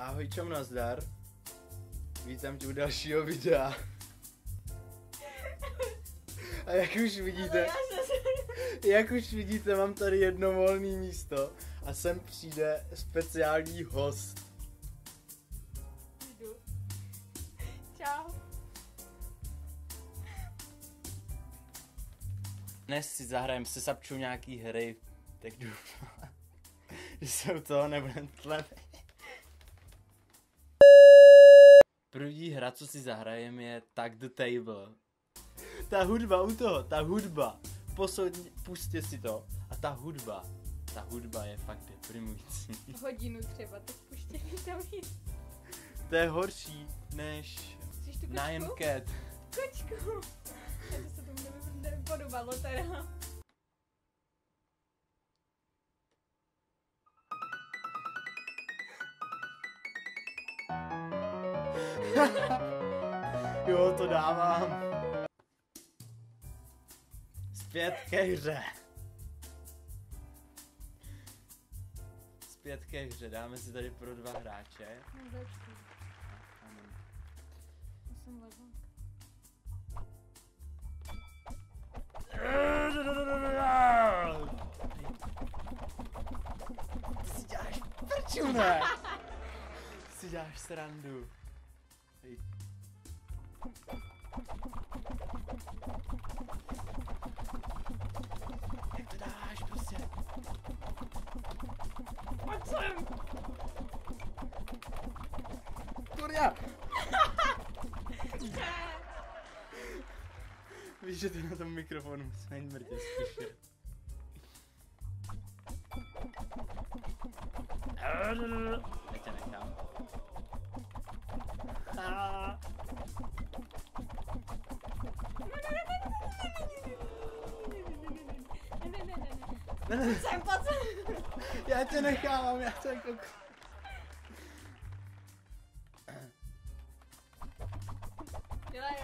Ahoj, čom nazdar. Vítám tě u dalšího videa. A jak už vidíte, jak už vidíte, mám tady jedno volné místo a sem přijde speciální host. Jdu. Čau. Dnes si zahrajeme se Sapčou nějaký hry, tak doufám, že se u toho nebudem tlemit. První hra, co si zahrajeme, je Tag the Table. Ta hudba u toho, ta hudba. Posoudně, pustě si to. A ta hudba, ta hudba je fakt deprimující. Hodinu třeba, tak puštěný tam jít. To je horší než Nine kočku? Cat. Kočku. A to se tomu nevypodobalo teda. Jo, to dávám. Zpět ke hře. Zpět ke hře, dáme si tady pro dva hráče. Ty si děláš prču, ne? Ty si děláš srandu. Kurňa! Víš, že ty na tom mikrofonu musí najít mrtě slyšet. Ne. Ne, ne, Pojď sem, pojď sem. já tě nechávám, já tě jako... Dělej.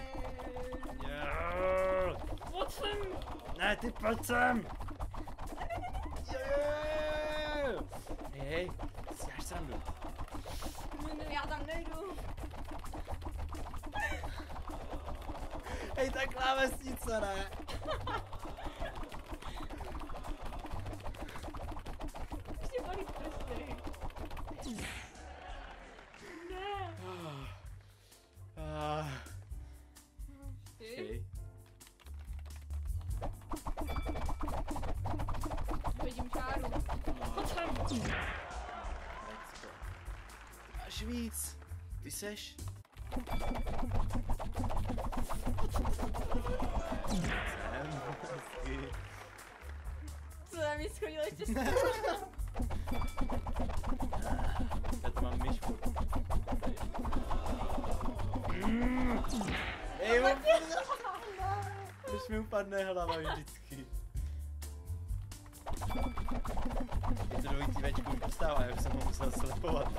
Jo. Pojď sem. Ne, ty pojď sem! Jo. Hej, ty si děláš srandu. Ne, ne, Já tam nejdu. Hej, ta klávesnice, ne? Už Ty seš? Jsem, hezky. Co tam mi schodilo ještě z Já tu mám myšku. Ej, Když mi upadne hlava vždycky. Je to dvojitý večku dostává, já už jsem ho musel slepovat.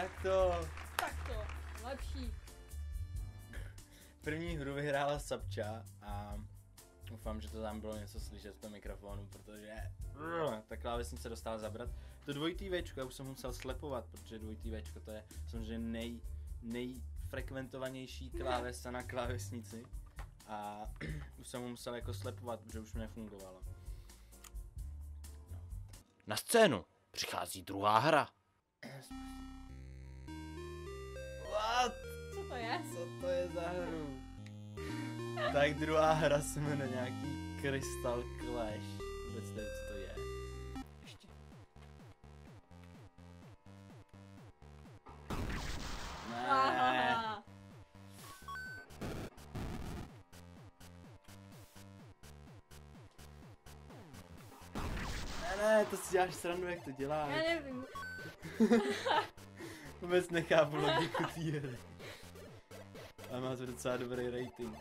Jak to? Tak to. Lepší. První hru vyhrála Sapča a doufám, že to tam bylo něco slyšet v tom mikrofonu, protože ta klávesnice dostala zabrat. To dvojitý Včko, já už jsem musel slepovat, protože dvojitý Včko to je samozřejmě nej, nejfrekventovanější klávesa na klávesnici a už jsem ho musel jako slepovat, protože už mi nefungovalo. Na scénu přichází druhá hra. Co to je? Co to je za hru? tak druhá hra se jmenuje nějaký Crystal Clash. Vůbec nevím, co to je. Ještě. Ne. Aha. Ne, ne, to si děláš srandu, jak to děláš. Já nevím. Vůbec nechápu logiku té hry. Ale má to docela dobrý rating.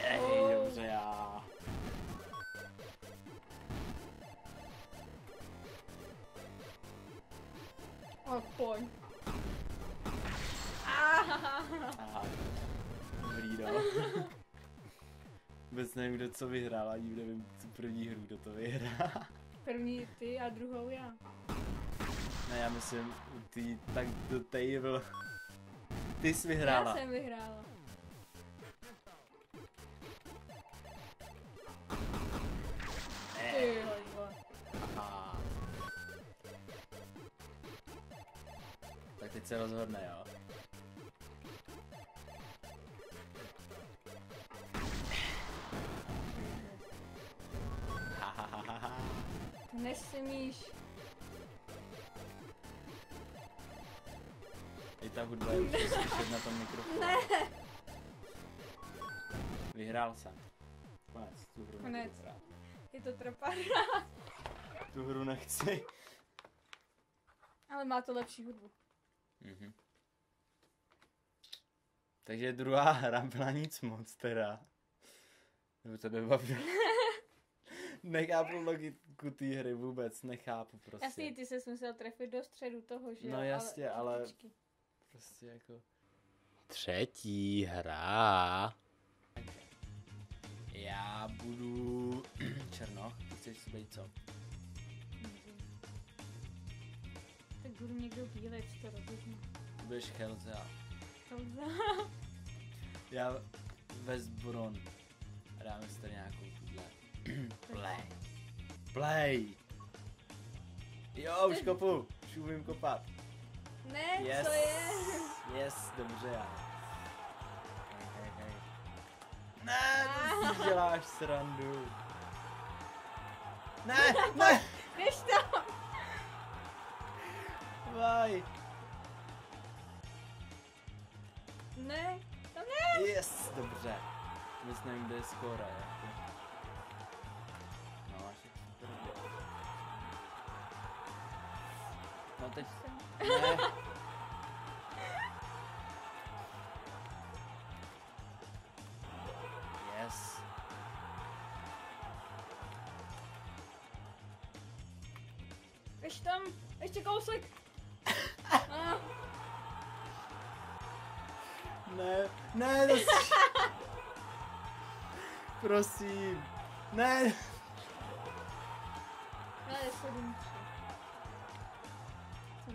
Jej, Oh. dobře já. A pojď. Ah. Aha. Dobrý, no. Vůbec nevím, kdo co vyhrál, ani nevím, co první hru, kdo to vyhrál. První ty a druhou já. Ne, já myslím, ty tak do table. Ty jsi vyhrála. Já jsem vyhrála. Ty. Aha. Tak teď se rozhodne, jo. Nesmíš. I ta hudba je už slyšet na tom mikrofonu. Ne. Vyhrál jsem. Konec, tu hru Konec. hrát. Je to trapárna. Tu hru nechci. Ale má to lepší hudbu. Mhm. Takže druhá hra byla nic moc teda. Nebo tebe baví. nechápu logiku té hry vůbec, nechápu prostě. Jasný, ty se musel trefit do středu toho, že No jasně, ale- počkej. Prostě jako... Třetí hra. Já budu... Černoch, ty chceš být co? Tak budu někdo bílej, co to rozhodne. Ty budeš Helza. Kauza. Já Westbron. A dáme si tady nějakou tuhle. Play. Play. Jo, už kopu. Už umím kopat. Ne, Yes. co je? Yes, dobře já. Hej, hej, hej. Ne, to si děláš srandu. Ne, ne, Běž tam. vaj. Ne, tam ne. Yes, dobře. Vůbec nevím, kde je skóre, jako. Teď, ne. Yes. Běž tam. Ještě kousek. Ah, Ne, ne, to. Prosím. Ne. tři. Jsem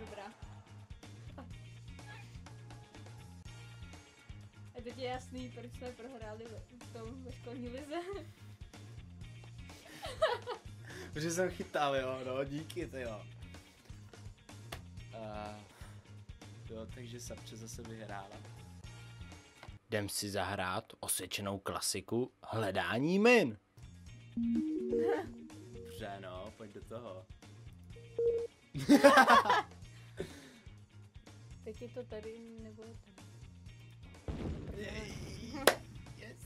dobrá. A teď je jasný, proč jsme prohráli v tom ve školní lize. Protože jsem chytal, jo, no, díky, ty jo. Uh, jo, takže Sapče zase vyhrála. Jdem si zahrát osvědčenou klasiku Hledání min. Dobře, no, pojď do toho. Teď je to tady, nebo je tady. Yes.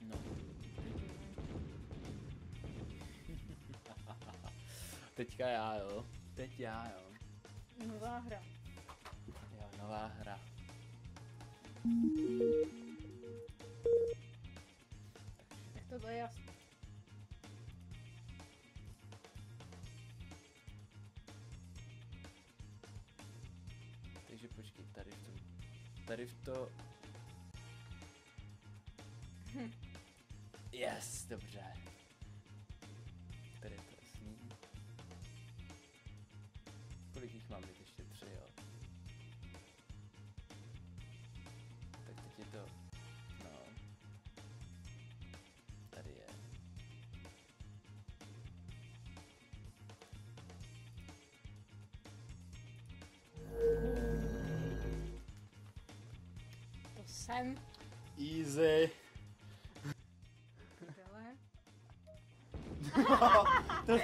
No. Teďka já, jo. Teď já, jo. Nová hra. Jo, nová hra. Tak tohle je jasný. Tady v to... Yes, dobře. To jsem. Easy. To,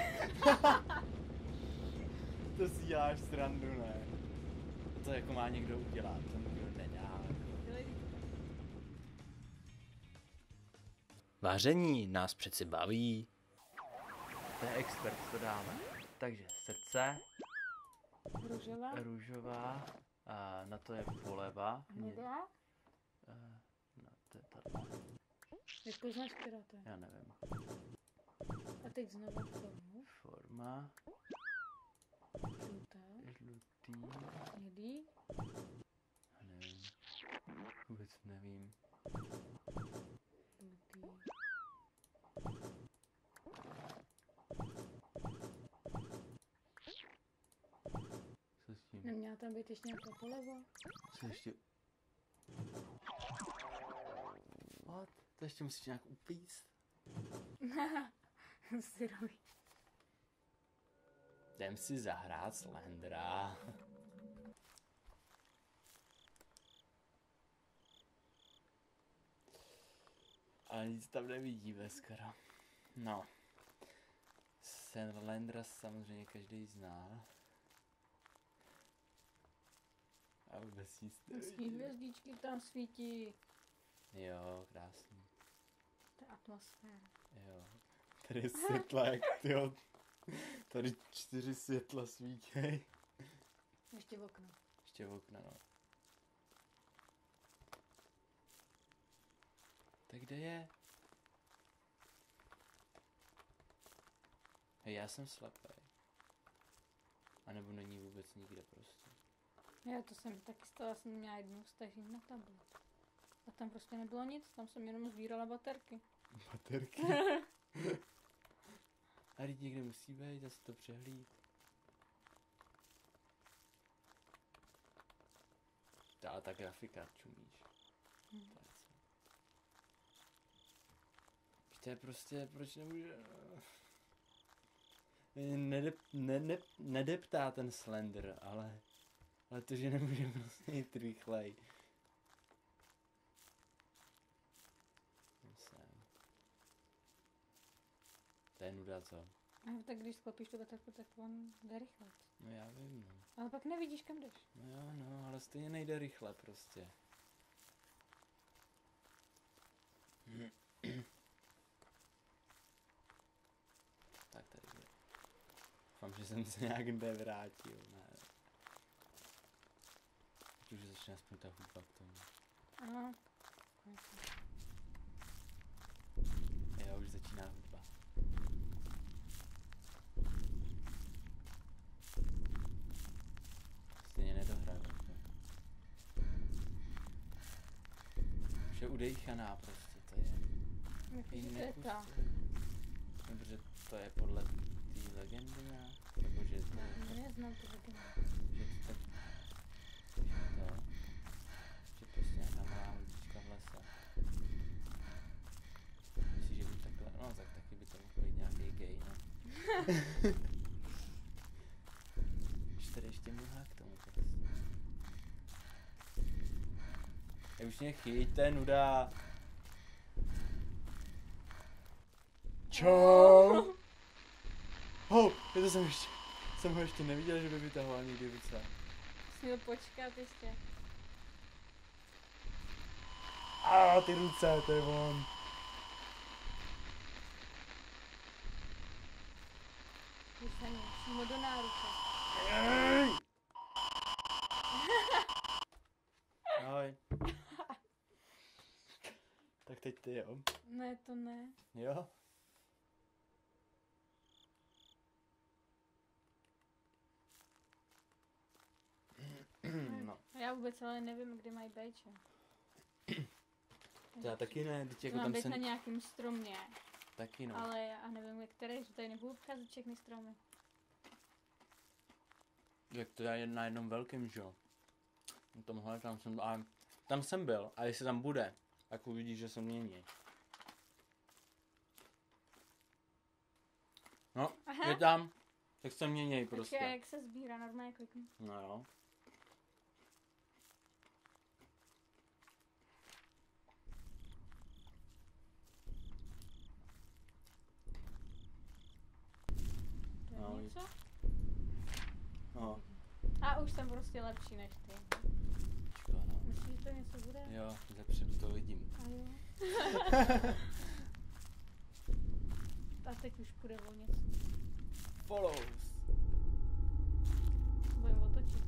to si děláš srandu, ne? To jako má někdo udělat, to nikdo nedá. Dělej Vaření nás přeci baví. To je expert, to dáme. Takže srdce, Růžová. růžová, a na to je poleva. Hnědá. To je tato. Jak poznáš, která to je? Já nevím. A teď znovu formu. Forma, Žlutá. žlutý, Hnědý. já nevím. Vůbec nevím. Co s tím? Neměla tam být ještě nějaká poleva? Co ještě? To ještě musíš nějak upíct? Syrový. Jdem si zahrát Slendra. Ale nic tam nevidíme skoro. No. Slendra samozřejmě každý zná. A vůbec nic nevidíme. hvězdičky tam svítí. Jo, krásný. Je atmosféra. Jo. Tady je světla jak tyjo. Tady čtyři světla svítěj. Ještě v okno. Ještě v okna, no. Tak kde je? Hej, já jsem slepý. A nebo není vůbec nikde prostě. Já to jsem taky stala, jsem měla jednou stažení na tablet. A tam prostě nebylo nic, tam jsem jenom sbírala baterky. Baterky. A teď někde musí být, já si to přehlíd. Ale ta grafika, čumíš. Hm. To je prostě, proč nemůže... Nedep, ne, ne, nedeptá ten Slender, ale, ale to, že nemůže prostě jít rychlej. Jsem. To je nuda, co? A tak když sklopíš tu baterku, tak on jde rychle. No já vím, no. Ale pak nevidíš, kam jdeš. No jo, no, ale stejně nejde rychle prostě. tak tady je. Doufám, že jsem se nějak nevrátil, ne. Teď už začne aspoň ta hudba k tomu. Ano. konečně. Jo, už začíná hudba. Stejně nedohrávám. Už je udejchaná prostě, to je. Jakože I to. Dobře, to je podle té legendy nějak? Nebo že to, Neznám to taky. že to tak, že to, že prostě nějaká malá v lese. Myslíš, že by takhle, no tak taky by to mohl být nějaký gay, no. Už tady ještě mlhá k tomu prostě. Já už mě chyťte, nuda. Čau. Ho, je to jsem ještě, jsem ho ještě neviděl, že by vytahoval někdy ruce. Měl počkat ještě. A ty ruce, to je on. Vysaně, přímo do náruče. Ej! Ahoj. Tak teď ty jo. Ne, to ne. Jo? no, já vůbec ale nevím, kde mají že? to já taky ne, teď To jako tam jsem, na nějakém stromě, taky no. ale já nevím, které, že tady nebudu obcházet všechny stromy. Jak to je na jednom velkém, že jo? Tomhle tam jsem, a tam jsem byl, a jestli tam bude, tak uvidíš, že se mění. No, Aha. je tam, tak se mění Prostě. prostě. jak se sbírá, normálně kliknu. No jo. No, něco? No, A už jsem prostě lepší než ty. Myslíš, že to něco bude? Jo, zepředu to vidím. A jo. A teď už půjde o něco. Follows. Budeme otočit.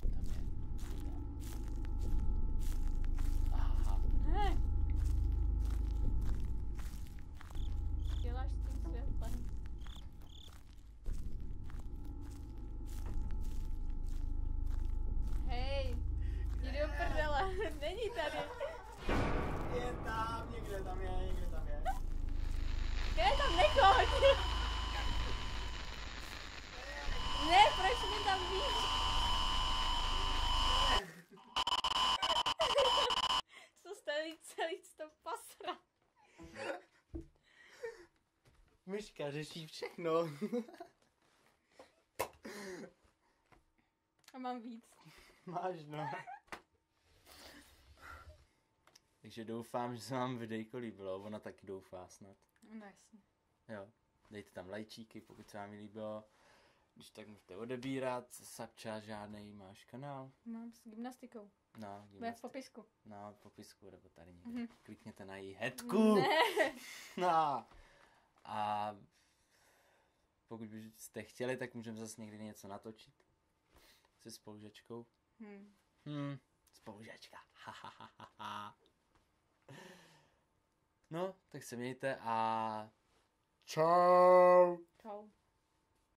Tam je. Aha. Ne. Děláš s tím světlem. Hej, jdi do prdele. Není Myška řeší všechno. A mám víc. Máš, no. Takže doufám, že se vám videjko líbilo, ona taky doufá snad. No jasně. Jo, dejte tam lajčíky, pokud se vám líbilo. Když tak můžete odebírat, Sapča žádnej máš kanál. Mám s gymnastikou. No, Bude v popisku. no, v popisku, nebo tady někde. Mhm. Klikněte na její hetku. Ne. No. A pokud byste chtěli, tak můžeme zase někdy něco natočit. Se spolužačkou. Hm. Hmm, spolužačka. Ha, ha, ha, ha, ha. No, tak se mějte a... Čau.